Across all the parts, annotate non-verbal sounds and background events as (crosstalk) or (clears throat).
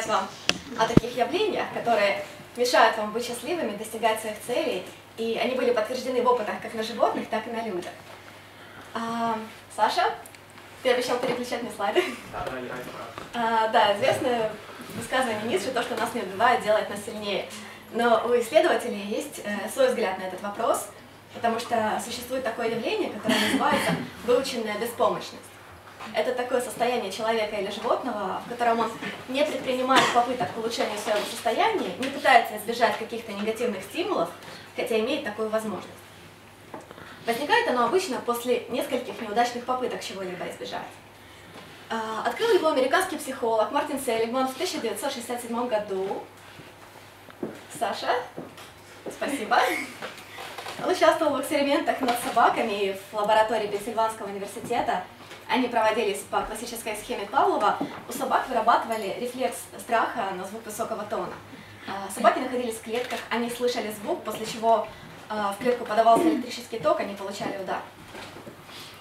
рассказать вам о таких явлениях, которые мешают вам быть счастливыми, достигать своих целей, и они были подтверждены в опытах как на животных, так и на людях. А, Саша, ты обещал переключать мне слайды. Да, да, я А, да, известное высказывание Ницше, то, что нас не убивает, делает нас сильнее. Но у исследователей есть э, свой взгляд на этот вопрос, потому что существует такое явление, которое называется выученная беспомощность. Это такое состояние человека или животного, в котором он не предпринимает попыток к улучшению своего состояния, не пытается избежать каких-то негативных стимулов, хотя имеет такую возможность. Возникает оно обычно после нескольких неудачных попыток чего-либо избежать. А, Открыл его американский психолог Мартин Селигман в 1967 году. Саша, спасибо. Он участвовал в экспериментах над собаками в лаборатории Пенсильванского университета. Они проводились по классической схеме Павлова. У собак вырабатывали рефлекс страха на звук высокого тона. А, Собаки находились в клетках, они слышали звук, после чего а, в клетку подавался электрический ток, они получали удар.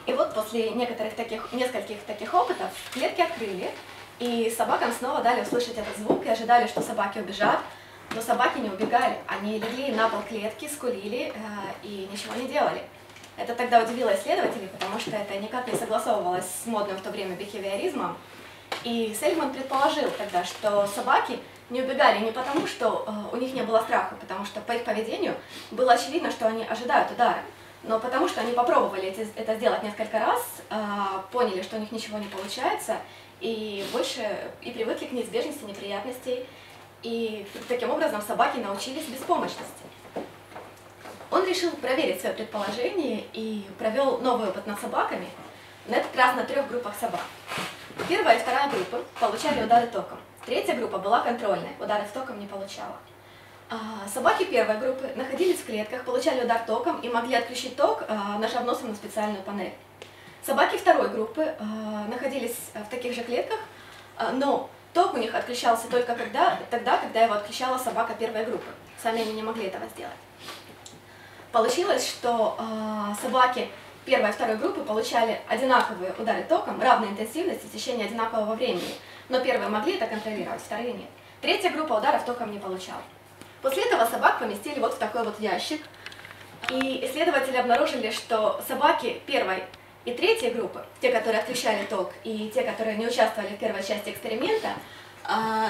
И вот после некоторых таких, нескольких таких опытов клетки открыли, и собакам снова дали услышать этот звук и ожидали, что собаки убежат, но собаки не убегали, они легли на пол клетки, скулили э, и ничего не делали. Это тогда удивило исследователей, потому что это никак не согласовывалось с модным в то время бихевиоризмом. И Сельман предположил тогда, что собаки не убегали не потому, что э, у них не было страха, потому что по их поведению было очевидно, что они ожидают удара, но потому что они попробовали это сделать несколько раз, э, поняли, что у них ничего не получается, и больше и привыкли к неизбежности неприятностей, и таким образом собаки научились беспомощности. Он решил проверить свое предположение и провел новый опыт над собаками, на этот раз на трех группах собак. Первая и вторая группы получали удары током. Третья группа была контрольной, ударов током не получала. А, Собаки первой группы находились в клетках, получали удар током и могли отключить ток, а, нажав носом на специальную панель. Собаки второй группы а, находились в таких же клетках, а, но ток у них отключался только когда, тогда, когда его отключала собака первой группы. Сами они не могли этого сделать. Получилось, что а, собаки первой и второй группы получали одинаковые удары током, равной интенсивности в течение одинакового времени, но первые могли это контролировать, вторые нет. Третья группа ударов током не получала. После этого собак поместили вот в такой вот ящик, и исследователи обнаружили, что собаки первой и третьей группы, те, которые отключали ток, и те, которые не участвовали в первой части эксперимента,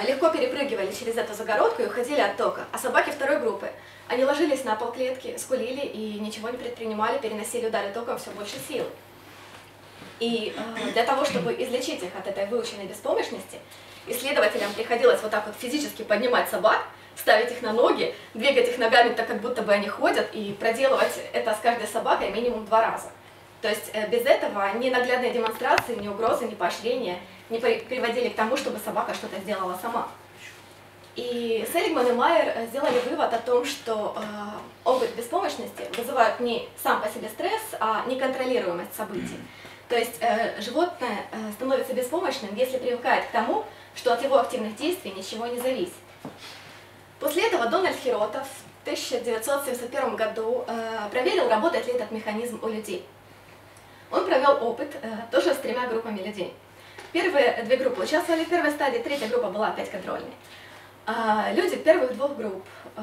легко перепрыгивали через эту загородку и уходили от тока. А собаки второй группы, они ложились на пол клетки, скулили и ничего не предпринимали, переносили удары током все больше сил. И э, для того, чтобы излечить их от этой выученной беспомощности, исследователям приходилось вот так вот физически поднимать собак, ставить их на ноги, двигать их ногами так, как будто бы они ходят, и проделывать это с каждой собакой минимум два раза. То есть э, без этого ни наглядные демонстрации, ни угрозы, ни поощрения не при- приводили к тому, чтобы собака что-то сделала сама. И Селигман и Майер э, сделали вывод о том, что э, опыт беспомощности вызывает не сам по себе стресс, а неконтролируемость событий. То есть животное становится беспомощным, если привыкает к тому, что от его активных действий ничего не зависит. После этого Дональд Хиротов в 1971 году проверил, работает ли этот механизм у людей. Он провел опыт э, тоже с тремя группами людей. Первые две группы участвовали в первой стадии, третья группа была опять контрольной. А, Люди первых двух групп э,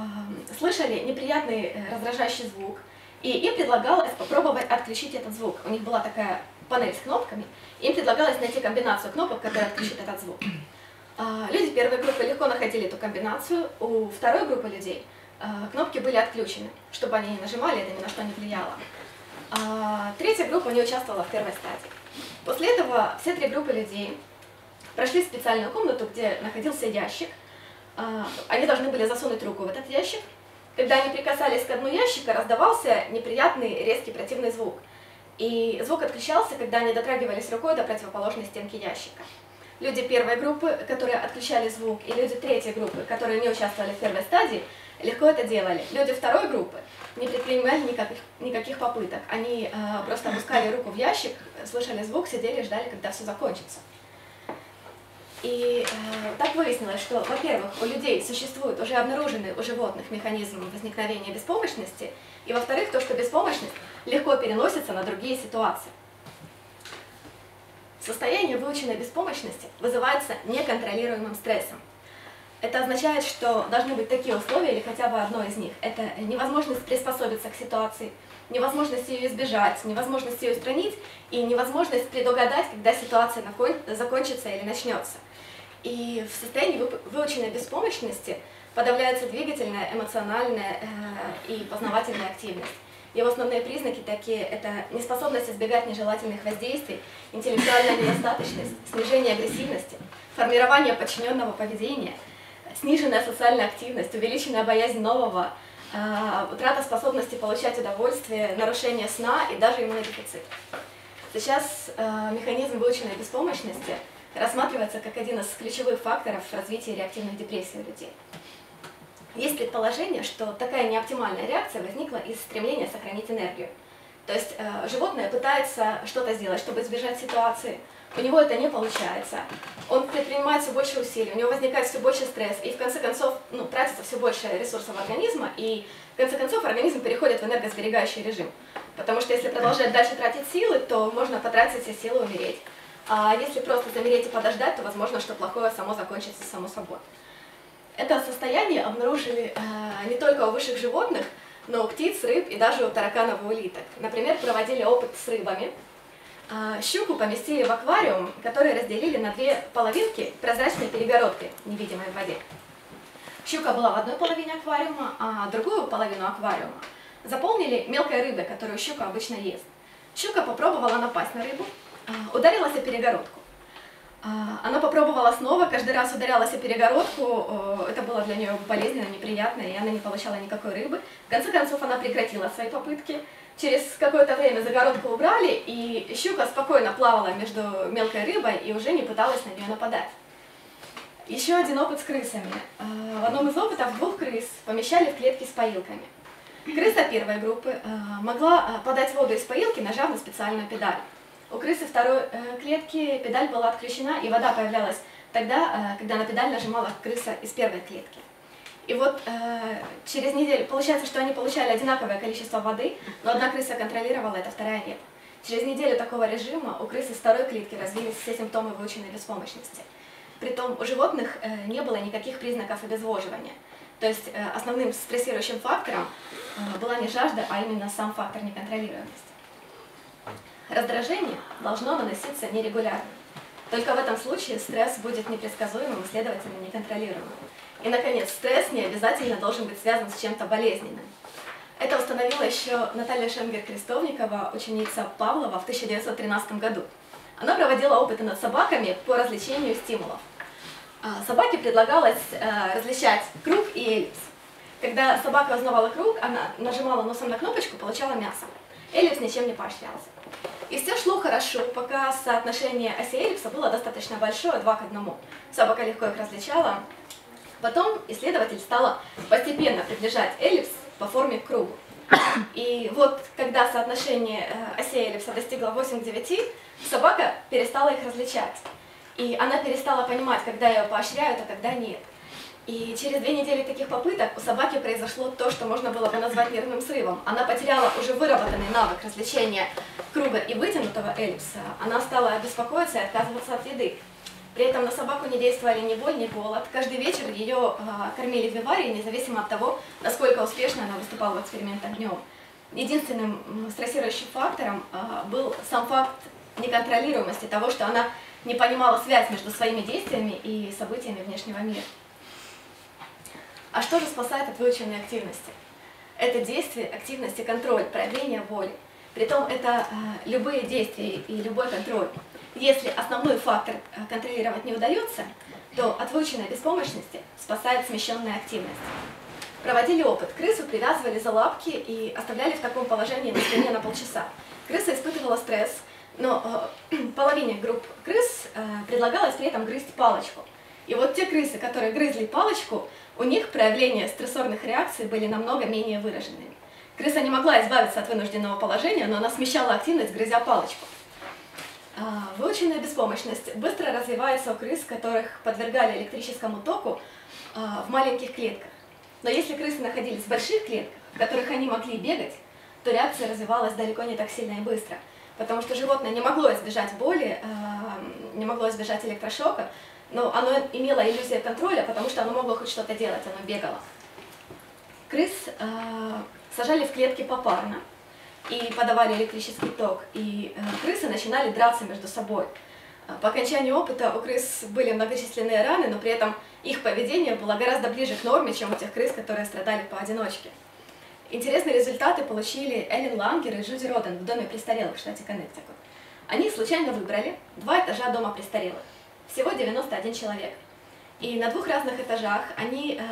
слышали неприятный э, раздражающий звук, и им предлагалось попробовать отключить этот звук. У них была такая панель с кнопками, им предлагалось найти комбинацию кнопок, которая отключит этот звук. А, Люди первой группы легко находили эту комбинацию, у второй группы людей кнопки были отключены, чтобы они не нажимали, это ни на что не влияло. А, Третья группа не участвовала в первой стадии. После этого все три группы людей прошли в специальную комнату, где находился ящик. А, Они должны были засунуть руку в этот ящик. Когда они прикасались к дну ящика, раздавался неприятный резкий противный звук. И звук отключался, когда они дотрагивались рукой до противоположной стенки ящика. Люди первой группы, которые отключали звук, и люди третьей группы, которые не участвовали в первой стадии, легко это делали. Люди второй группы не предпринимали никаких, никаких попыток. Они э, просто опускали руку в ящик, слышали звук, сидели ждали, когда все закончится. И э, так выяснилось, что, во-первых, у людей существует уже обнаруженный у животных механизм возникновения беспомощности, и, во-вторых, то, что беспомощность легко переносится на другие ситуации. Состояние выученной беспомощности вызывается неконтролируемым стрессом. Это означает, что должны быть такие условия или хотя бы одно из них. Это невозможность приспособиться к ситуации, невозможность ее избежать, невозможность ее устранить и невозможность предугадать, когда ситуация закончится или начнется. И в состоянии выученной беспомощности подавляется двигательная, эмоциональная э, и познавательная активность. Его основные признаки такие – это неспособность избегать нежелательных воздействий, интеллектуальная недостаточность, снижение агрессивности, формирование подчиненного поведения, сниженная социальная активность, увеличенная боязнь нового, э, утрата способности получать удовольствие, нарушение сна и даже иммунодефицит. Сейчас э, механизм выученной беспомощности рассматривается как один из ключевых факторов развития реактивных депрессий у людей. Есть предположение, что такая неоптимальная реакция возникла из стремления сохранить энергию. То есть э, животное пытается что-то сделать, чтобы избежать ситуации, у него это не получается, он предпринимает все больше усилий, у него возникает все больше стресс, и в конце концов ну, тратится все больше ресурсов организма, и в конце концов организм переходит в энергосберегающий режим. Потому что если продолжать дальше тратить силы, то можно потратить все силы умереть. А если просто замереть и подождать, то возможно, что плохое само закончится само собой. Это состояние обнаружили э, не только у высших животных, но у птиц, рыб и даже у тараканов и улиток. Например, проводили опыт с рыбами. Э, щуку поместили в аквариум, который разделили на две половинки прозрачной перегородкой, невидимой в воде. Щука была в одной половине аквариума, а другую половину аквариума заполнили мелкой рыбой, которую щука обычно ест. Щука попробовала напасть на рыбу, э, ударилась о перегородку. А, она попробовала снова, каждый раз ударялась о перегородку, это было для нее болезненно, неприятно, и она не получала никакой рыбы. В конце концов она прекратила свои попытки. Через какое-то время загородку убрали, и щука спокойно плавала между мелкой рыбой и уже не пыталась на нее нападать. Еще один опыт с крысами. А, в одном из опытов двух крыс помещали в клетки с поилками. Крыса первой группы а, могла подать воду из поилки, нажав на специальную педаль. У крысы второй э, клетки педаль была отключена, и вода появлялась тогда, когда на педаль нажимала крыса из первой клетки. И вот э, через неделю, получается, что они получали одинаковое количество воды, но одна крыса контролировала это, вторая нет. Через неделю такого режима у крысы второй клетки развились все симптомы выученной беспомощности. Притом у животных э, не было никаких признаков обезвоживания. То есть э, основным стрессирующим фактором э, была не жажда, а именно сам фактор неконтролируемости. Раздражение должно наноситься нерегулярно. Только в этом случае стресс будет непредсказуемым и, следовательно, неконтролируемым. И, наконец, стресс не обязательно должен быть связан с чем-то болезненным. Это установила еще Наталья Шенгер-Крестовникова, ученица Павлова, в 1913 году. Она проводила опыты над собаками по развлечению стимулов. А, собаке предлагалось э, различать круг и эллипс. Когда собака узнавала круг, она нажимала носом на кнопочку, получала мясо. Эллипс ничем не поощрялся. И все шло хорошо, пока соотношение оси эллипса было достаточно большое, 2 к 1. Собака легко их различала. Потом исследователь стала постепенно приближать эллипс по форме к кругу. И вот когда соотношение э, осей эллипса достигло 8 к 9, собака перестала их различать. И она перестала понимать, когда ее поощряют, а когда нет. И через две недели таких попыток у собаки произошло то, что можно было бы назвать нервным срывом. Она потеряла уже выработанный навык развлечения круга и вытянутого эллипса. Она стала беспокоиться и отказываться от еды. При этом на собаку не действовали ни боль, ни голод. Каждый вечер ее э, кормили виварии, независимо от того, насколько успешно она выступала в экспериментах днем. Единственным стрессирующим фактором э, был сам факт неконтролируемости того, что она не понимала связь между своими действиями и событиями внешнего мира. А что же спасает от выученной активности? Это действие, активность и контроль, проявление воли. Притом это э, любые действия и любой контроль. Если основной фактор э, контролировать не удается, то от выученной беспомощности спасает смещенная активность. Проводили опыт. Крысу привязывали за лапки и оставляли в таком положении на спине на полчаса. Крыса испытывала стресс, но э, (clears throat) половине групп крыс э, предлагалось при этом грызть палочку. И вот те крысы, которые грызли палочку, у них проявления стрессорных реакций были намного менее выраженными. Крыса не могла избавиться от вынужденного положения, но она смещала активность, грызя палочку. А, выученная беспомощность быстро развивается у крыс, которых подвергали электрическому току а, в маленьких клетках. Но если крысы находились в больших клетках, в которых они могли бегать, то реакция развивалась далеко не так сильно и быстро, потому что животное не могло избежать боли, а, не могло избежать электрошока, но оно имело иллюзию контроля, потому что оно могло хоть что-то делать, оно бегало. Крыс сажали в клетки попарно и подавали электрический ток, и э, крысы начинали драться между собой. По окончанию опыта у крыс были многочисленные раны, но при этом их поведение было гораздо ближе к норме, чем у тех крыс, которые страдали поодиночке. Интересные результаты получили Эллен Лангер и Джуди Роден в доме престарелых в штате Коннектикут. Они случайно выбрали два этажа дома престарелых, всего 91 человек. И на двух разных этажах они э,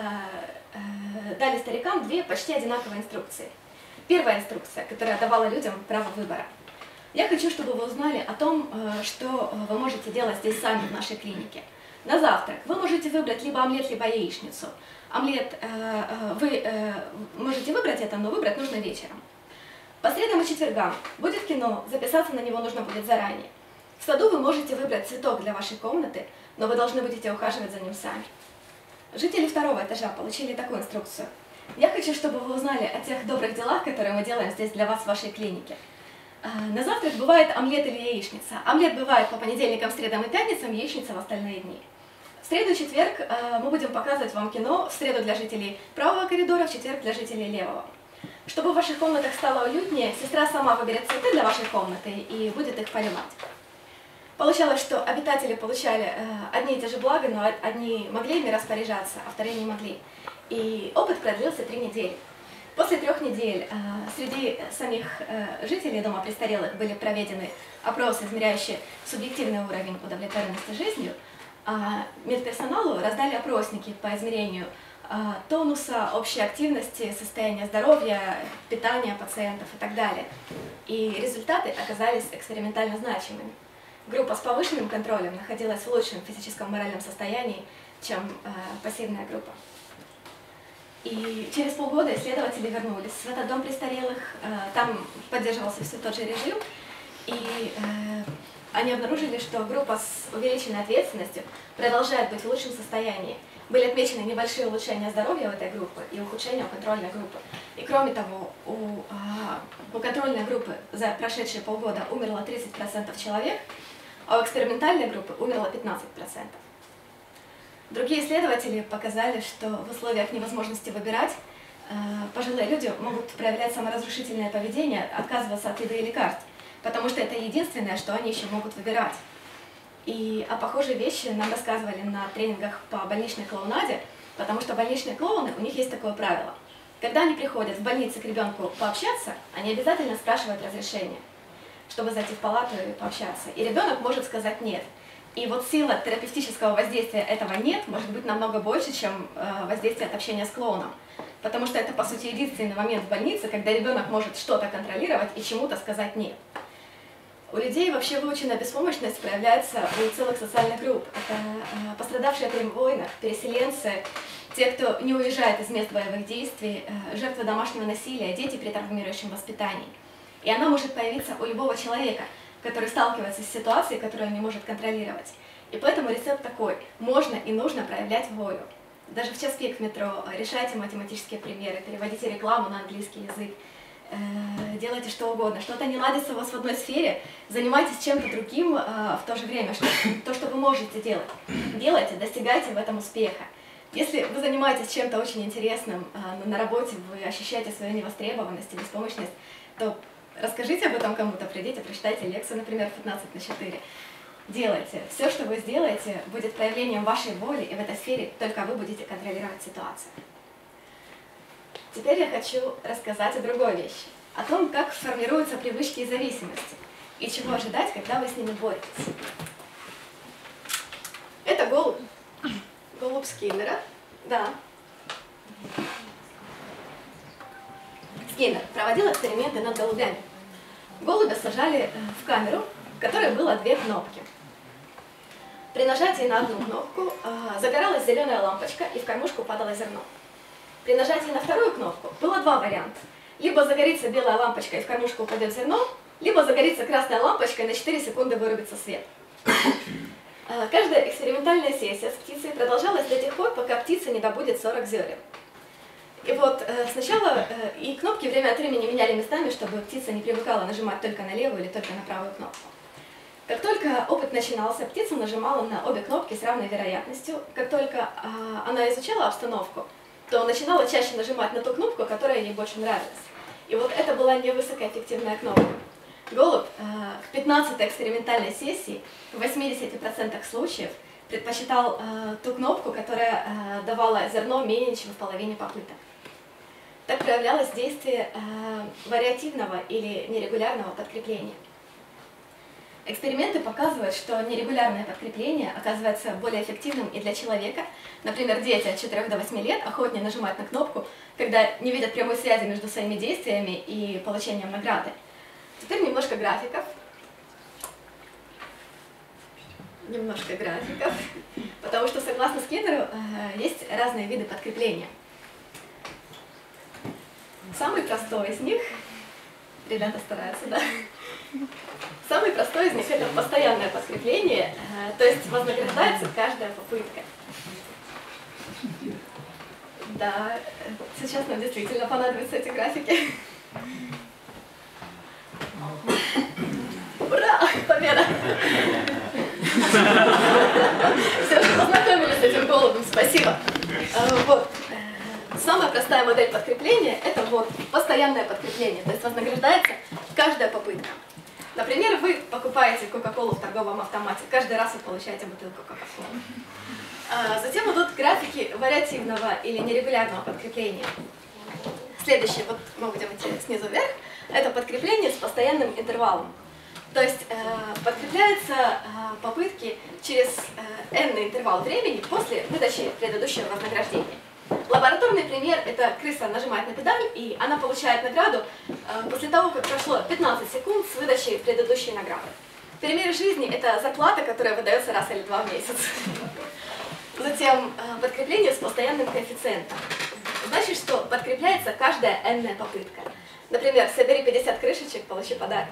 дали старикам две почти одинаковые инструкции. Первая инструкция, которая давала людям право выбора. Я хочу, чтобы вы узнали о том, э, что э, вы можете делать здесь сами в нашей клинике. На завтрак вы можете выбрать либо омлет, либо яичницу. Омлет э, вы можете выбрать это, но выбрать нужно вечером. По средам и четвергам будет кино, записаться на него нужно будет заранее. В саду вы можете выбрать цветок для вашей комнаты, но вы должны будете ухаживать за ним сами. Жители второго этажа получили такую инструкцию. Я хочу, чтобы вы узнали о тех добрых делах, которые мы делаем здесь для вас в вашей клинике. На завтрак бывает омлет или яичница. Омлет бывает по понедельникам, средам и пятницам, яичница в остальные дни. В среду и четверг мы будем показывать вам кино, в среду для жителей правого коридора, в четверг для жителей левого. Чтобы в ваших комнатах стало уютнее, сестра сама выберет цветы для вашей комнаты и будет их поливать. Получалось, что обитатели получали э, одни и те же блага, но одни могли ими распоряжаться, а вторые не могли. И опыт продлился три недели. После трех недель э, среди самих э, жителей дома престарелых были проведены опросы, измеряющие субъективный уровень удовлетворенности жизнью, а медперсоналу раздали опросники по измерению тонуса, общей активности, состояния здоровья, питания пациентов и так далее. И результаты оказались экспериментально значимыми. Группа с повышенным контролем находилась в лучшем физическом моральном состоянии, чем э, пассивная группа. И через полгода исследователи вернулись в этот дом престарелых, э, там поддерживался все тот же режим, и э, они обнаружили, что группа с увеличенной ответственностью продолжает быть в лучшем состоянии были отмечены небольшие улучшения здоровья у этой группы и ухудшения у контрольной группы. И кроме того, у, а, у контрольной группы за прошедшие полгода умерло 30% человек, а у экспериментальной группы умерло 15%. Другие исследователи показали, что в условиях невозможности выбирать а, пожилые люди могут проявлять саморазрушительное поведение, отказываться от еды и лекарств, потому что это единственное, что они еще могут выбирать. И о похожие вещи нам рассказывали на тренингах по больничной клоунаде, потому что больничные клоуны, у них есть такое правило. Когда они приходят в больницу к ребенку пообщаться, они обязательно спрашивают разрешение, чтобы зайти в палату и пообщаться. И ребенок может сказать «нет». И вот сила терапевтического воздействия этого «нет» может быть намного больше, чем э, воздействие от общения с клоуном. Потому что это, по сути, единственный момент в больнице, когда ребенок может что-то контролировать и чему-то сказать «нет». У людей вообще выученная беспомощность проявляется у целых социальных групп. Это э, пострадавшие при войнах, переселенцы, те, кто не уезжает из мест боевых действий, э, жертвы домашнего насилия, дети при травмирующем воспитании. И она может появиться у любого человека, который сталкивается с ситуацией, которую он не может контролировать. И поэтому рецепт такой. Можно и нужно проявлять волю. Даже в час пик в метро решайте математические примеры, переводите рекламу на английский язык, Э, делайте что угодно, что-то не ладится у вас в одной сфере, занимайтесь чем-то другим э, в то же время, что, то, что вы можете делать. Делайте, достигайте в этом успеха. Если вы занимаетесь чем-то очень интересным, э, но на работе вы ощущаете свою невостребованность и беспомощность, то расскажите об этом кому-то, придите, прочитайте лекцию, например, 15 на 4. Делайте. Все, что вы сделаете, будет проявлением вашей воли, и в этой сфере только вы будете контролировать ситуацию. Теперь я хочу рассказать о другой вещи, о том, как формируются привычки и зависимости, и чего ожидать, когда вы с ними боретесь. Это голубь. Голубь Скиннера. Да. Скиннер проводил эксперименты над голубями. Голубя сажали э, в камеру, в которой было две кнопки. При нажатии на одну кнопку э, загоралась зеленая лампочка, и в кормушку падало зерно. При нажатии на вторую кнопку было два варианта. Либо загорится белая лампочка и в кормушку упадет зерно, либо загорится красная лампочка и на 4 секунды вырубится свет. Э, каждая экспериментальная сессия с птицей продолжалась до тех пор, пока птица не добудет 40 зерен. И вот э, сначала э, и кнопки время от времени меняли местами, чтобы птица не привыкала нажимать только на левую или только на правую кнопку. Как только опыт начинался, птица нажимала на обе кнопки с равной вероятностью. Как только а, она изучала обстановку, то начинала чаще нажимать на ту кнопку, которая ей больше нравилась. И вот это была не высокоэффективная кнопка. Голубь к 15-й экспериментальной сессии в 80% случаев предпочитал а, ту кнопку, которая а, давала зерно менее чем в половине попыток. Так проявлялось действие а, вариативного или нерегулярного подкрепления. Эксперименты показывают, что нерегулярное подкрепление оказывается более эффективным и для человека. Например, дети от 4 до 8 лет охотнее нажимают на кнопку, когда не видят прямой связи между своими действиями и получением награды. Теперь немножко графиков. Немножко графиков. Потому что, согласно Скиннеру, э, есть разные виды подкрепления. Самый простой из них, ребята стараются, да, Самый простой из них это постоянное подкрепление, э, то есть вознаграждается каждая попытка. Да, сейчас нам действительно понадобятся эти графики. Ура! Победа! Все, что познакомились с этим голубем, спасибо. Э, вот. Самая простая модель подкрепления – это вот постоянное подкрепление, то есть вознаграждается каждая попытка. Например, вы покупаете Кока-Колу в торговом автомате, каждый раз вы получаете бутылку Кока-Колы. А, затем идут графики вариативного или нерегулярного подкрепления. Следующее, вот мы будем идти снизу вверх, это подкрепление с постоянным интервалом. То есть э, подкрепляются э, попытки через э, n интервал времени после выдачи предыдущего вознаграждения. Лабораторный пример – это крыса нажимает на педаль, и она получает награду э, после того, как прошло 15 секунд с выдачей предыдущей награды. Пример жизни – это зарплата, которая выдается раз или два в месяц. Затем э, подкрепление с постоянным коэффициентом. Значит, что подкрепляется каждая n попытка. Например, собери 50 крышечек, получи подарок.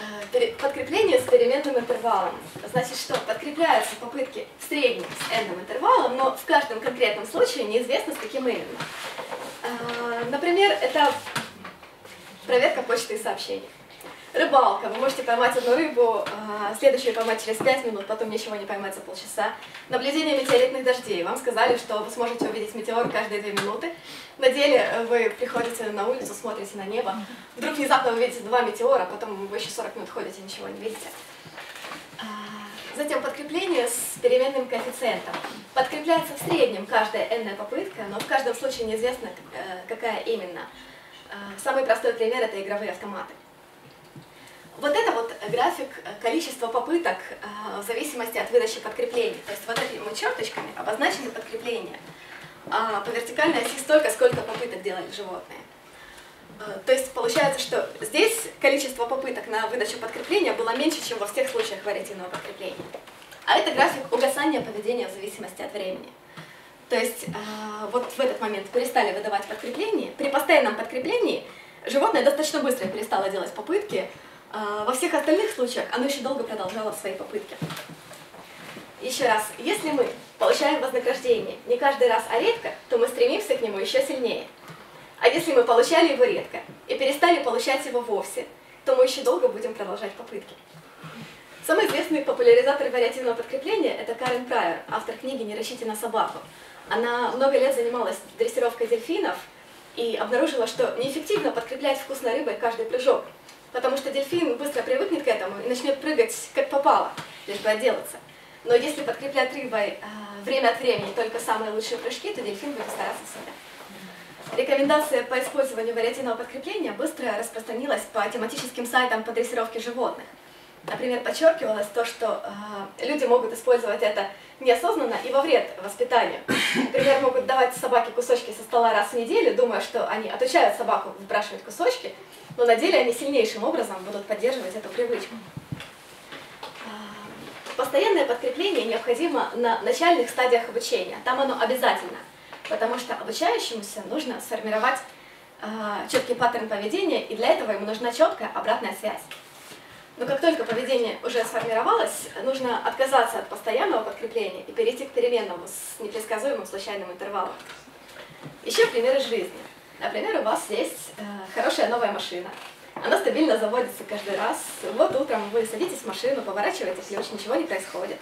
Э, подкрепление с переменным интервалом. Значит, что подкрепляются попытки в среднем с n интервалом, но в каждом конкретном случае неизвестно с каким именно. Э, например, это проверка почты и сообщений рыбалка. Вы можете поймать одну рыбу, а, следующую поймать через 5 минут, потом ничего не поймать за полчаса. Наблюдение метеоритных дождей. Вам сказали, что вы сможете увидеть метеор каждые 2 минуты. На деле э, вы приходите на улицу, смотрите на небо. Вдруг внезапно вы видите два метеора, потом вы еще 40 минут ходите, ничего не видите. А, затем подкрепление с переменным коэффициентом. Подкрепляется в среднем каждая n попытка, но в каждом случае неизвестно, э, какая именно. А, самый простой пример – это игровые автоматы. Вот это вот график э, количества попыток э, в зависимости от выдачи подкреплений. То есть вот этими черточками обозначены подкрепления. А по вертикальной оси столько, сколько попыток делали животные. Э, то есть получается, что здесь количество попыток на выдачу подкрепления было меньше, чем во всех случаях вариативного подкрепления. А это график угасания поведения в зависимости от времени. То есть вот в этот момент перестали выдавать подкрепление. При постоянном подкреплении животное достаточно быстро перестало делать попытки, во всех остальных случаях оно еще долго продолжало свои попытки. Еще раз, если мы получаем вознаграждение не каждый раз, а редко, то мы стремимся к нему еще сильнее. А если мы получали его редко и перестали получать его вовсе, то мы еще долго будем продолжать попытки. Самый известный популяризатор вариативного подкрепления – это Карен Прайер, автор книги «Не рычите на собаку». Она много лет занималась дрессировкой дельфинов и обнаружила, что неэффективно подкреплять вкусной рыбой каждый прыжок – потому что дельфин быстро привыкнет к этому и начнет прыгать как попало, лишь бы отделаться. Но если подкреплять рыбой э, время от времени только самые лучшие прыжки, то дельфин будет стараться всегда. Рекомендация по использованию вариативного подкрепления быстро распространилась по тематическим сайтам по дрессировке животных. Например, подчеркивалось то, что э, люди могут использовать это неосознанно и во вред воспитанию. Например, могут давать собаке кусочки со стола раз в неделю, думая, что они отучают собаку выбрашивать кусочки, но на деле они сильнейшим образом будут поддерживать эту привычку. А, постоянное подкрепление необходимо на начальных стадиях обучения. Там оно обязательно, потому что обучающемуся нужно сформировать э, четкий паттерн поведения, и для этого ему нужна четкая обратная связь. Но как только поведение уже сформировалось, нужно отказаться от постоянного подкрепления и перейти к переменному с непредсказуемым случайным интервалом. Еще примеры жизни. Например, у вас есть э, хорошая новая машина. Она стабильно заводится каждый раз. Вот утром вы садитесь в машину, поворачиваете ключ, ничего не происходит.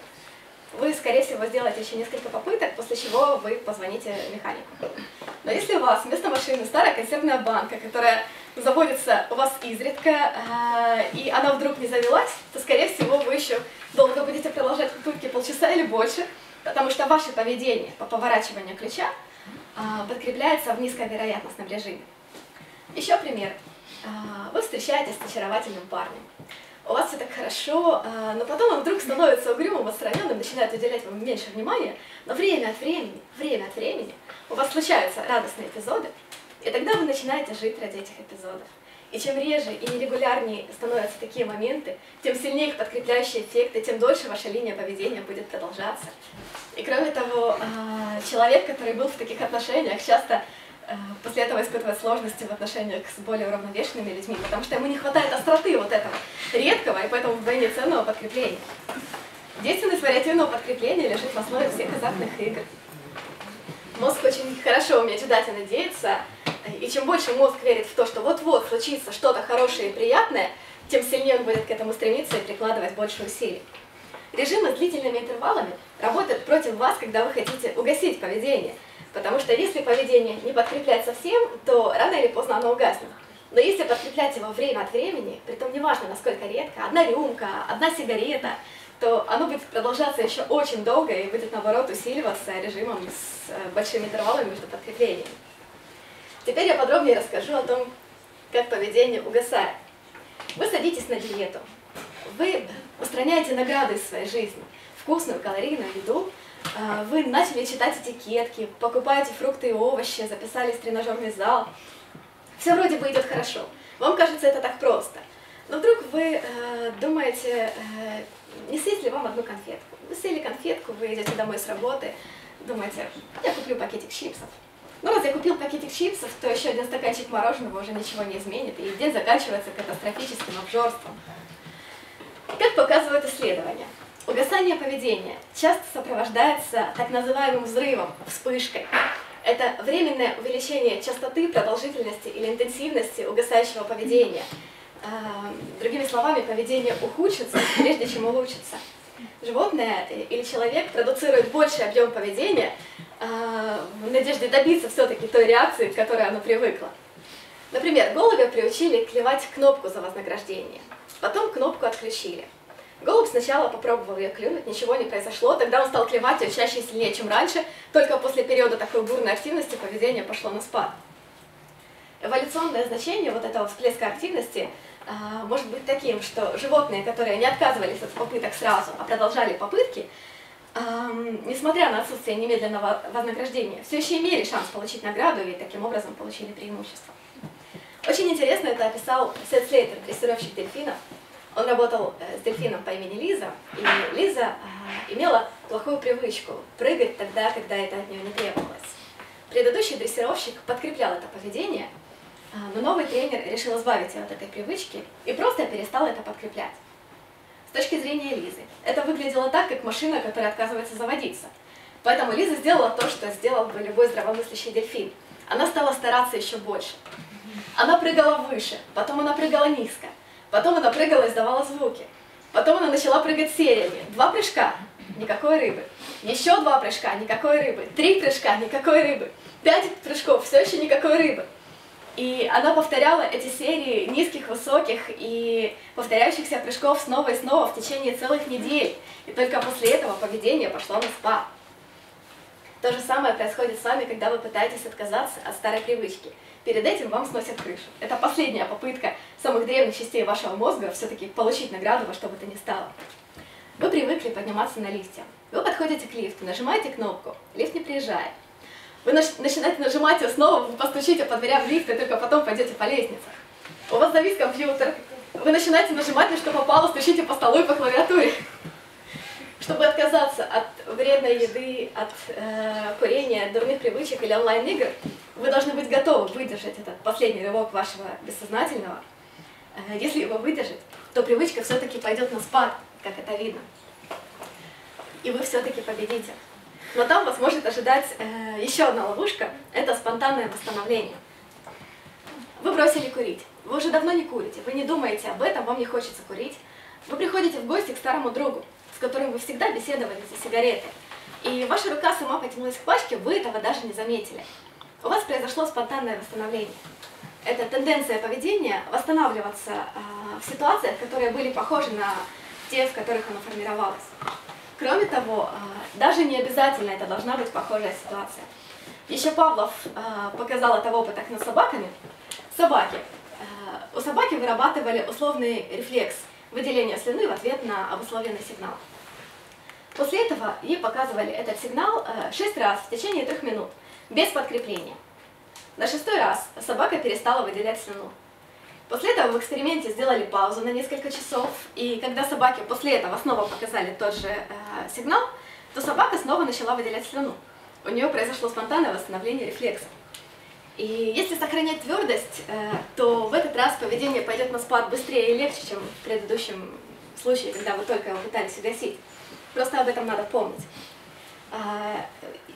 Вы, скорее всего, сделаете еще несколько попыток, после чего вы позвоните механику. Но если у вас вместо машины старая консервная банка, которая заводится у вас изредка, э, и она вдруг не завелась, то, скорее всего, вы еще долго будете продолжать попытки полчаса или больше, потому что ваше поведение по поворачиванию ключа э, подкрепляется в низковероятностном режиме. Еще пример. Э, вы встречаетесь с очаровательным парнем у вас все так хорошо, а, но потом он вдруг становится угрюмым, отстраненным, начинает уделять вам меньше внимания, но время от времени, время от времени у вас случаются радостные эпизоды, и тогда вы начинаете жить ради этих эпизодов. И чем реже и нерегулярнее становятся такие моменты, тем сильнее их подкрепляющие эффекты, тем дольше ваша линия поведения будет продолжаться. И кроме того, а, человек, который был в таких отношениях, часто после этого испытывает сложности в отношениях с более уравновешенными людьми, потому что ему не хватает остроты вот этого редкого и поэтому вдвойне ценного подкрепления. Действенность вариативного подкрепления лежит в основе всех азартных игр. Мозг очень хорошо умеет ждать и надеяться, и чем больше мозг верит в то, что вот-вот случится что-то хорошее и приятное, тем сильнее он будет к этому стремиться и прикладывать больше усилий. Режимы с длительными интервалами работают против вас, когда вы хотите угасить поведение – Потому что если поведение не подкреплять совсем, то рано или поздно оно угаснет. Но если подкреплять его время от времени, при том неважно, насколько редко, одна рюмка, одна сигарета, то оно будет продолжаться еще очень долго и будет, наоборот, усиливаться режимом с э, большими интервалами между подкреплениями. Теперь я подробнее расскажу о том, как поведение угасает. Вы садитесь на диету, вы устраняете награды из своей жизни, вкусную калорийную еду, вы начали читать этикетки, покупаете фрукты и овощи, записались в тренажерный зал. Все вроде бы идет хорошо. Вам кажется это так просто. Но вдруг вы э, думаете, э, не съесть ли вам одну конфетку? Вы съели конфетку, вы идете домой с работы, думаете, я куплю пакетик чипсов. Ну, раз я купил пакетик чипсов, то еще один стаканчик мороженого уже ничего не изменит, и день заканчивается катастрофическим обжорством. Как показывают исследования, Угасание поведения часто сопровождается так называемым взрывом, вспышкой. Это временное увеличение частоты, продолжительности или интенсивности угасающего поведения. А, другими словами, поведение ухудшится, прежде чем улучшится. Животное или человек продуцирует больший объем поведения а, в надежде добиться все-таки той реакции, к которой оно привыкло. Например, голубя приучили клевать кнопку за вознаграждение, потом кнопку отключили. Голубь сначала попробовал ее клюнуть, ничего не произошло, тогда он стал клевать ее чаще и сильнее, чем раньше, только после периода такой бурной активности поведение пошло на спад. Эволюционное значение вот этого всплеска активности а, может быть таким, что животные, которые не отказывались от попыток сразу, а продолжали попытки, а, несмотря на отсутствие немедленного вознаграждения, все еще имели шанс получить награду и таким образом получили преимущество. Очень интересно это описал Сет Слейтер, дрессировщик дельфинов, он работал э, с дельфином по имени Лиза, и Лиза имела плохую привычку прыгать тогда, когда это от нее не требовалось. Предыдущий дрессировщик подкреплял это поведение, но новый тренер решил избавить ее от этой привычки и просто перестал это подкреплять. С точки зрения Лизы, это выглядело так, как машина, которая отказывается заводиться. Поэтому Лиза сделала то, что сделал бы любой здравомыслящий дельфин. Она стала стараться еще больше. Она прыгала выше, потом она прыгала низко, Потом она прыгала и издавала звуки. Потом она начала прыгать сериями. Два прыжка, никакой рыбы. Еще два прыжка, никакой рыбы. Три прыжка, никакой рыбы. Пять прыжков, все еще никакой рыбы. И она повторяла эти серии низких, высоких и повторяющихся прыжков снова и снова в течение целых недель. И только после этого поведение пошло на спад. То же самое происходит с вами, когда вы пытаетесь отказаться от старой привычки. Перед этим вам сносят крышу. Это последняя попытка самых древних частей вашего мозга все-таки получить награду во что бы то ни стало. Вы привыкли подниматься на лифте. Вы подходите к лифту, нажимаете кнопку, лифт не приезжает. Вы начинаете нажимать ее снова, вы постучите по дверям лифта, и только потом пойдете по лестницах. У вас завис компьютер, вы начинаете нажимать на что попало, стучите по столу и по клавиатуре. Чтобы отказаться от вредной еды, от э, курения, дурных привычек или онлайн-игр, вы должны быть готовы выдержать этот последний рывок вашего бессознательного. Э, если его выдержать, то привычка все-таки пойдет на спад, как это видно. И вы все-таки победите. Но там вас может ожидать э, еще одна ловушка – это спонтанное восстановление. Вы бросили курить, Вы уже давно не курите, вы не думаете об этом, вам не хочется курить. Вы приходите в гости к старому другу, с которым вы всегда беседовали за сигаретой. И ваша рука сама потянулась к пачке, вы этого даже не заметили. У вас произошло спонтанное восстановление. Это тенденция поведения восстанавливаться э, в ситуациях, которые были похожи на те, в которых оно формировалось. Кроме того, э, даже не обязательно это должна быть похожая ситуация. Еще Павлов э, показал в опытах над собаками. Собаки. Э, у собаки вырабатывали условный рефлекс выделения слюны в ответ на обусловленный сигнал. После этого ей показывали этот сигнал э, 6 раз в течение трех минут, без подкрепления. На шестой раз собака перестала выделять слюну. После этого в эксперименте сделали паузу на несколько часов, и когда собаке после этого снова показали тот же э, сигнал, то собака снова начала выделять слюну. У нее произошло спонтанное восстановление рефлекса. И если сохранять твердость, э, то в этот раз поведение пойдет на спад быстрее и легче, чем в предыдущем случае, когда вы только пытались угасить. Просто об этом надо помнить. А,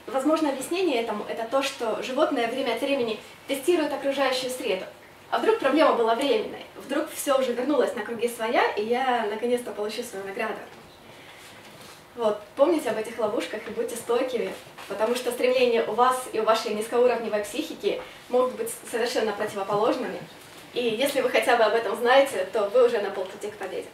возможно, объяснение этому – это то, что животное время от времени тестирует окружающую среду. А вдруг проблема была временной, вдруг все уже вернулось на круги своя, и я наконец-то получу свою награду. Вот, помните об этих ловушках и будьте стойкими, потому что стремления у вас и у вашей низкоуровневой психики могут быть совершенно противоположными. И если вы хотя бы об этом знаете, то вы уже на полпути к победе.